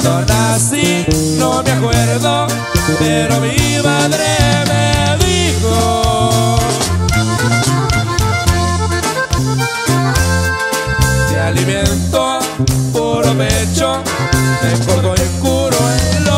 cuando nací, no me acuerdo, pero mi madre me dijo. Te alimento puro pecho, te engordo y curo el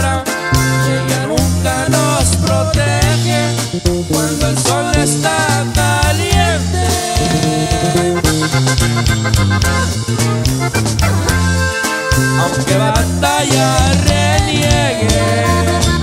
sombra, ella nunca nos protege cuando el sol está caliente. Aunque batalla reniegue.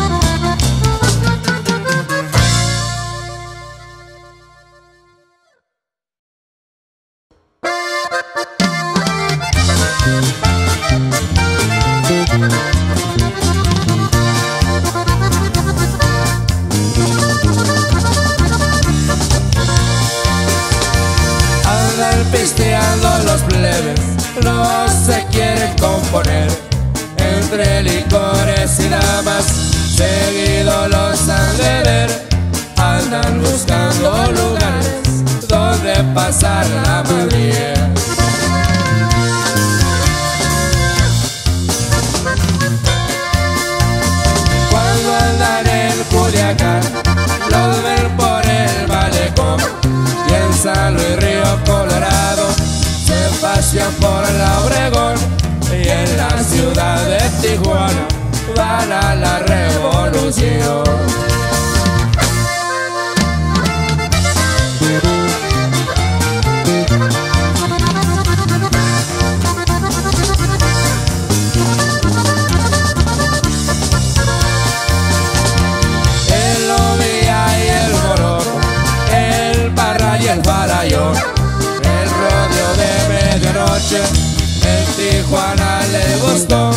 en Tijuana le gustó.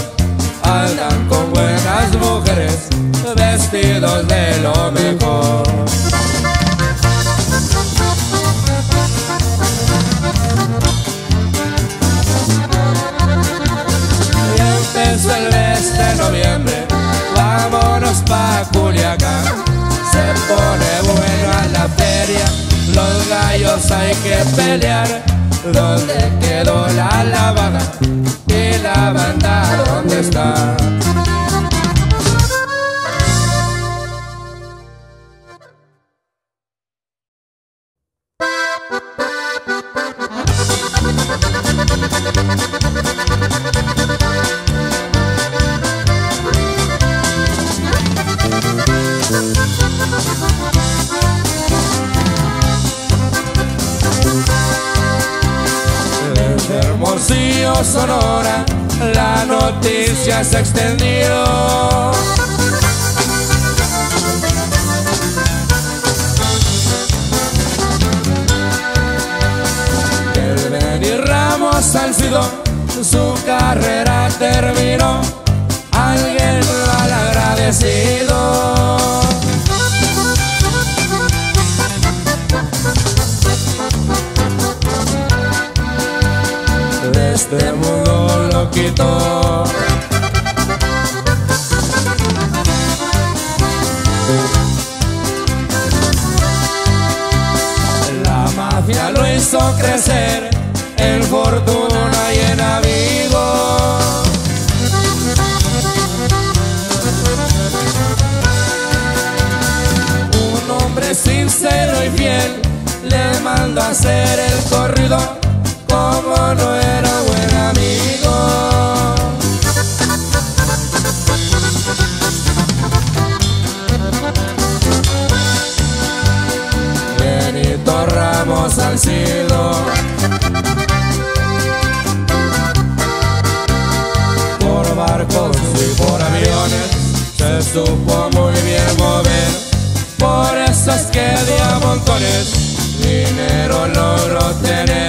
Andan con buenas mujeres vestidos de lo mejor. Y empezó el mes de noviembre, vámonos pa' Culiacán. Se pone bueno a la feria, los gallos hay que pelear ¿Dónde quedó la lavada? ¿Y la banda dónde está? La noticia se extendió. El Benny Ramos Salcido, su carrera terminó. Alguien mal agradecido. este lo La mafia lo hizo crecer en fortuna y en amigos. Un hombre sincero y fiel le mandó a hacer el corrido como no era Por barcos y por aviones se supo muy bien mover. Por eso es que de a montones dinero logró tener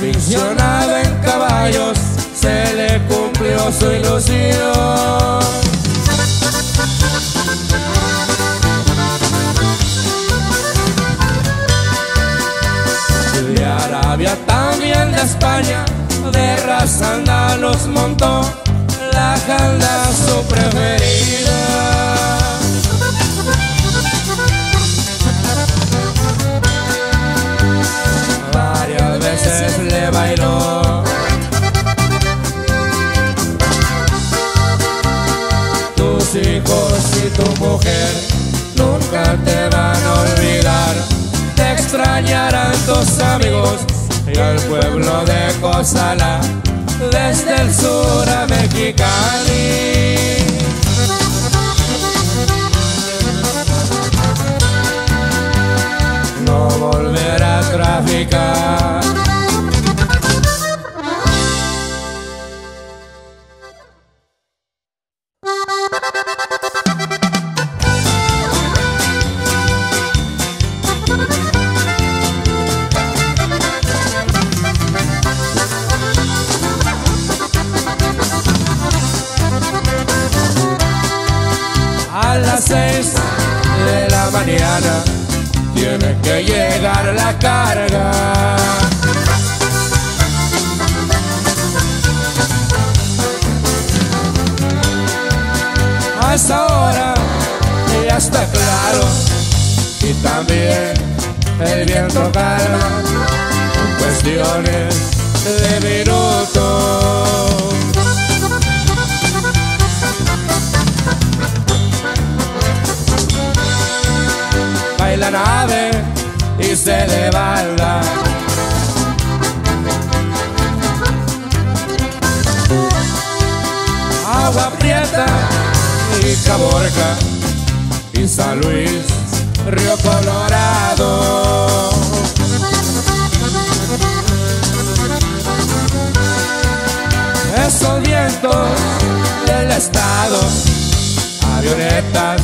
Aficionado en caballos, se le cumplió su ilusión. De Arabia también de España, de raza los montó, la janda su preferida. Tu mujer nunca te van a olvidar. Te extrañarán tus amigos y el pueblo de Cozala desde el sur a Mexicali. no volverá a traficar. A esa hora ya está claro y también el viento calma cuestiones de minutos. Baila la nave y se. Agua Caborca y San Luis, Río Colorado. Esos vientos del estado avionetas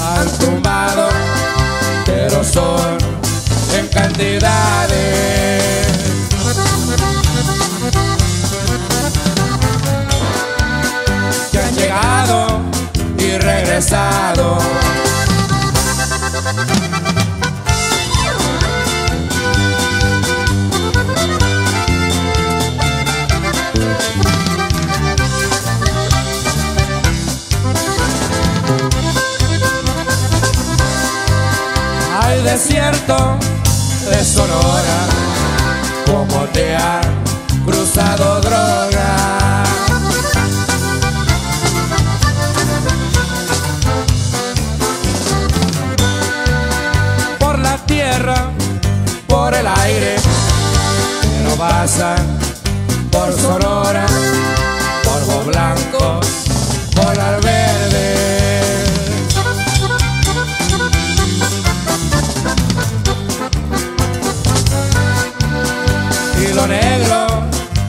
han tumbado, pero son en cantidades. Y regresado. Al desierto de Sonora, por Sonora, polvo blanco, por al verde. y lo negro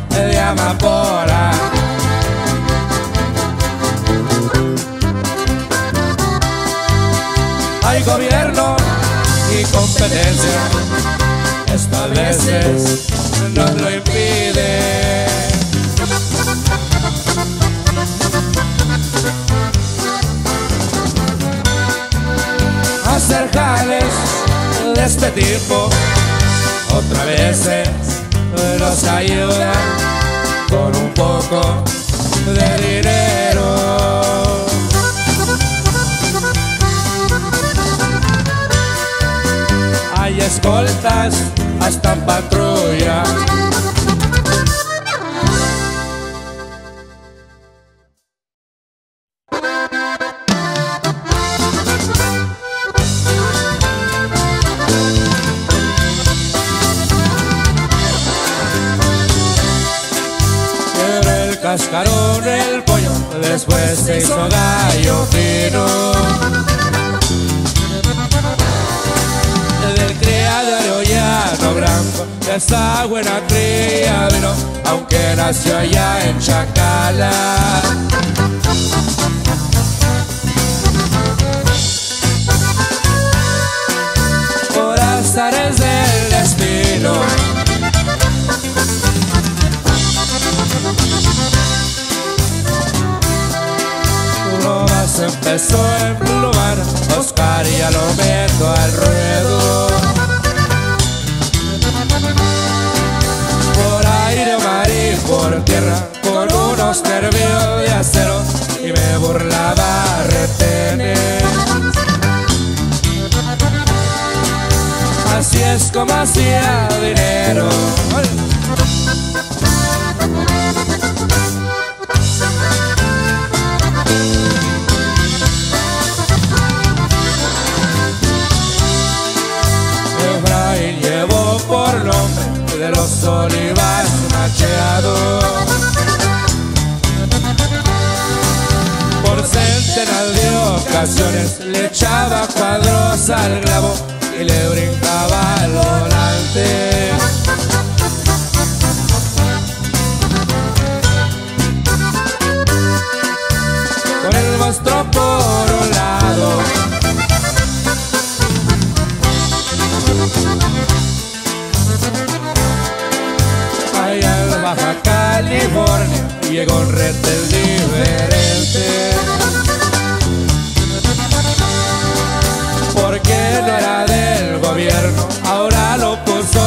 de amapola. Hay gobierno y competencia, esto a veces nos lo impide. Hacer jales de este tipo otra veces nos ayuda con un poco de dinero. Escoltas hasta patrulla. Era el cascarón, el pollo, después se hizo gallo esa buena cría vino, aunque nació allá en Chacala. Por azares del destino. Uno más empezó a emplumar, Oscar ya lo meto al ruedo. Tierra, con unos nervios de acero, y me burlaba retener. Así es como hacía dinero. Baja California llegó un retel diferente. Porque no era del gobierno, ahora lo puso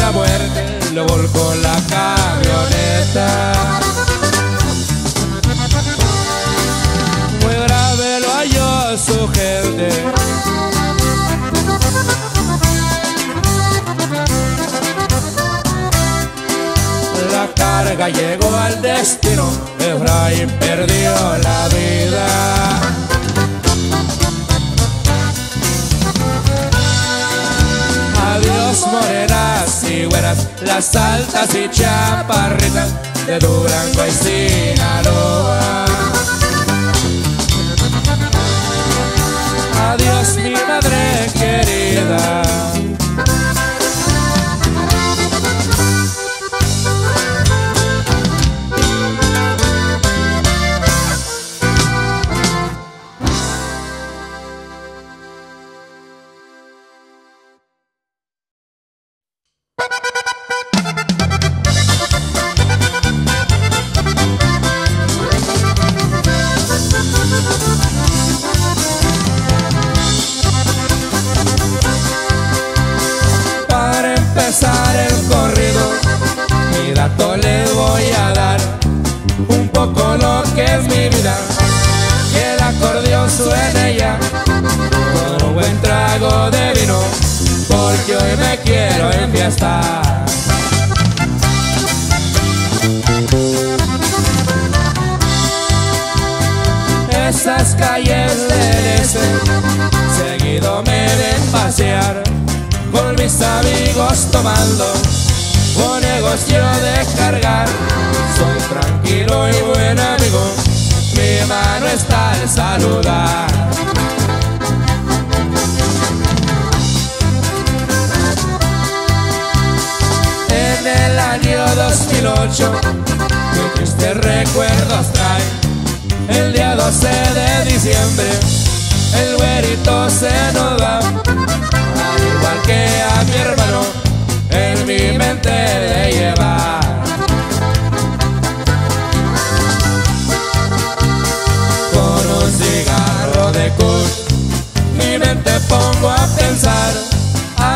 la muerte, lo volcó la camioneta. Muy grave lo halló su gente. Carga llegó al destino, Efraín perdió la vida. Adiós morenas y buenas, las altas y chaparritas de Durango y Sinaloa. Esas calles del este seguido me ven pasear con mis amigos tomando con negocio de cargar. Soy tranquilo y buen amigo, mi mano está al saludar. 2008, que tristes recuerdos trae. El día 12 de diciembre, el güerito se nos va, al igual que a mi hermano, en mi mente de llevar. Con un cigarro de kush, mi mente pongo a pensar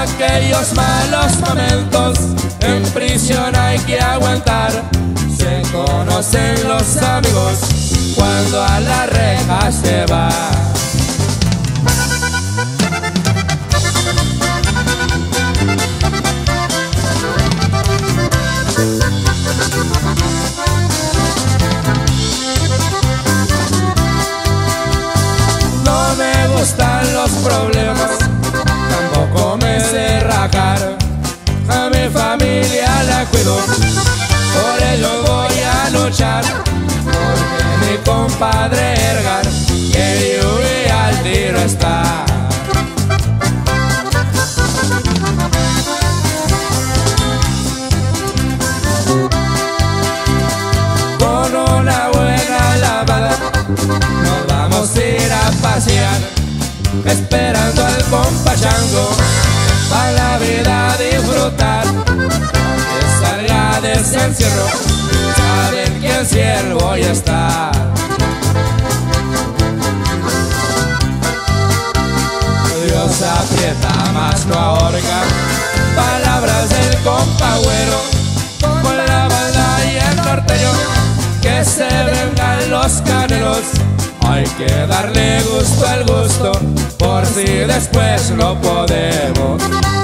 aquellos malos momentos en prisión hay que aguantar. Se conocen los amigos cuando a la reja se va. No me gustan los problemas, mi compadre Ergar, que yo al tiro está. Con una buena lavada, nos vamos a ir a pasear, esperando al compa Chango, para la vida disfrutar. Que salga de ese encierro, saben que el cielo voy a estar. Aprieta más no ahorca, palabras del compa güero, con la banda y el norteño, que se vengan los canelos. Hay que darle gusto al gusto, por si después lo podemos.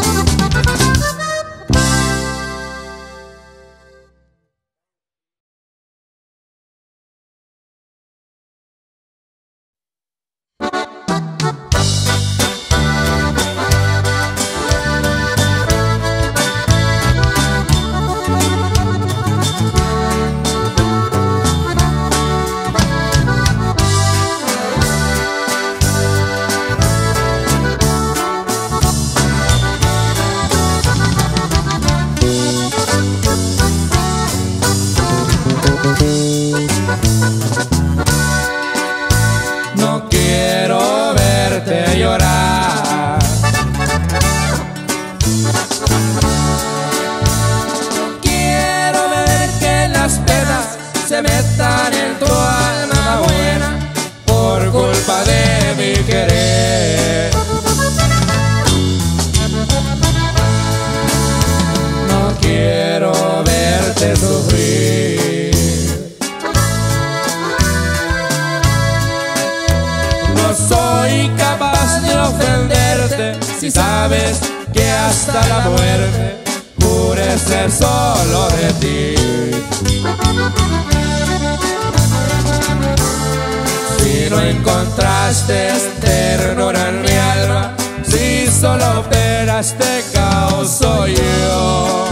Si no encontraste ternura en mi alma, si solo penas te causo yo.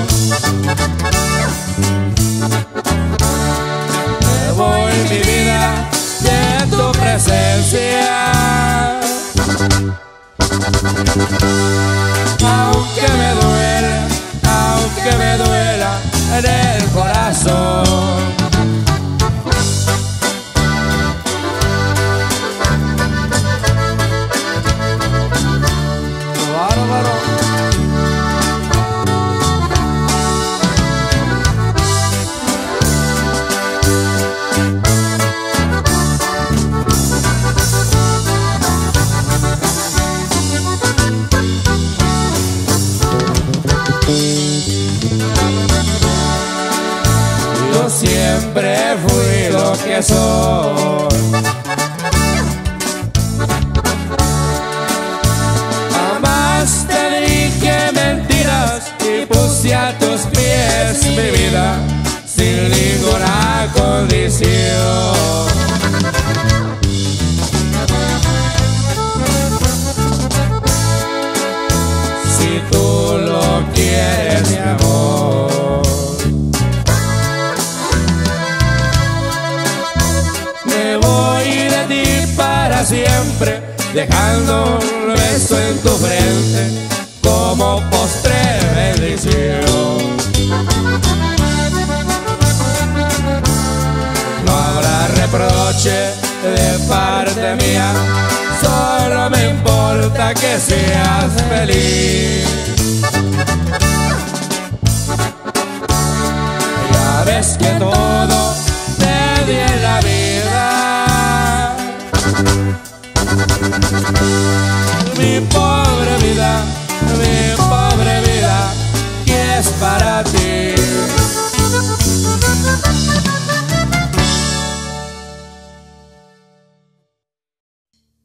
Me voy mi vida de tu presencia. Aunque me duela, aunque me duela en el corazón. Para siempre, dejando un beso en tu frente como postre bendición. No habrá reproche de parte mía, solo me importa que seas feliz. Ya ves que todo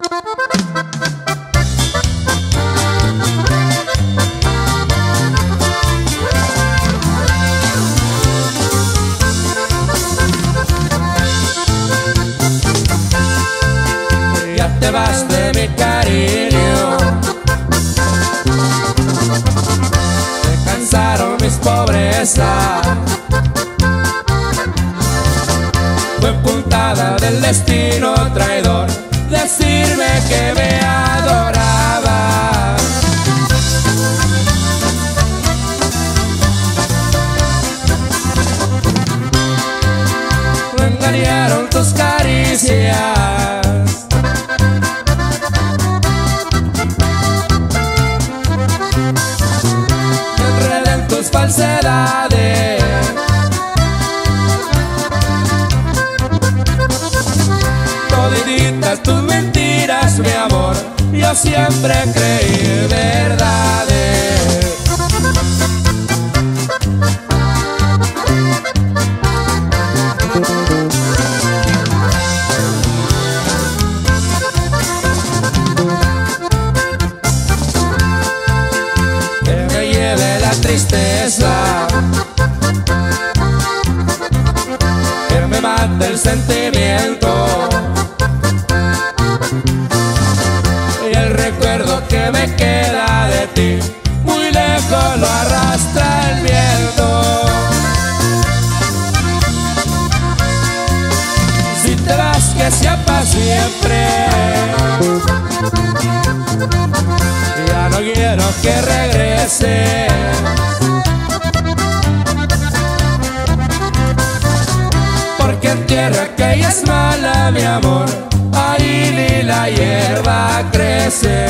Ya te vas de mi cariño. Te cansaron mis pobrezas. Fue puntada del destino traidor me adoraba. Me engañaron tus caricias. Me enredé en tus falsedades. Siempre creí que regrese. Porque en tierra que ella es mala, mi amor, ahí ni la hierba crece.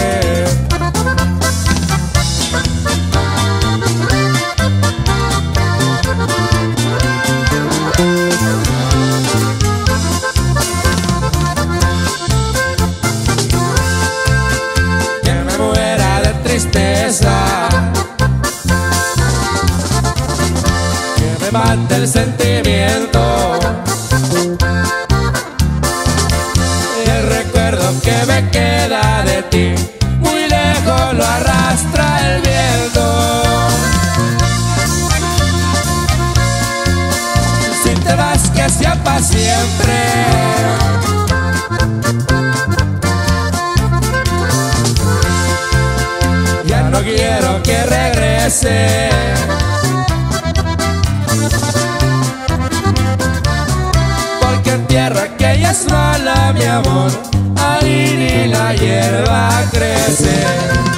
Me mate el sentimiento. Y el recuerdo que me queda de ti, muy lejos lo arrastra el viento. Si te vas, que sea para siempre. Ya no quiero que regrese. Es mala, mi amor, ahí ni la hierba crece.